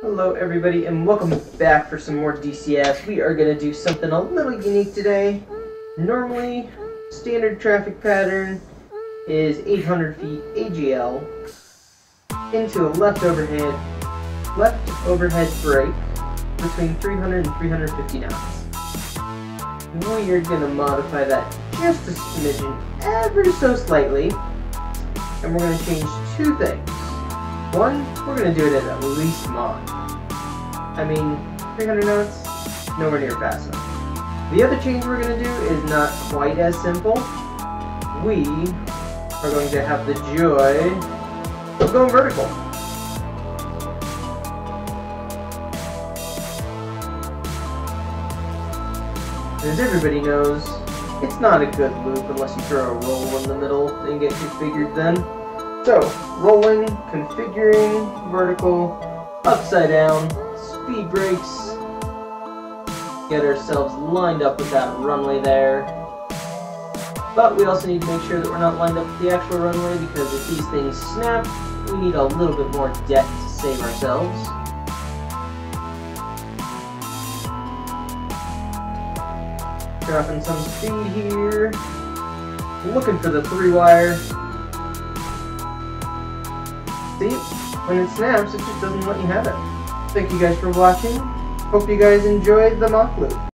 Hello everybody and welcome back for some more DCS. We are going to do something a little unique today. Normally, standard traffic pattern is 800 feet AGL into a left overhead, left overhead break between 300 and 350 knots. We are going to modify that just a smidgen, ever so slightly, and we're going to change two things. One, we're to do it at at least Mach. I mean, 300 knots, nowhere near fast enough. The other change we're to do is not quite as simple. We are going to have the joy of going vertical. As everybody knows, it's not a good loop unless you throw a roll in the middle and get configured then. So, rolling, configuring, vertical, upside down, speed brakes, get ourselves lined up with that runway there. But we also need to make sure that we're not lined up with the actual runway because if these things snap, we need a little bit more depth to save ourselves. Dropping some speed here. Looking for the three wire. See, when it snaps, it just doesn't let you have it. Thank you guys for watching. Hope you guys enjoyed the Mach loop.